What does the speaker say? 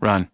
Run.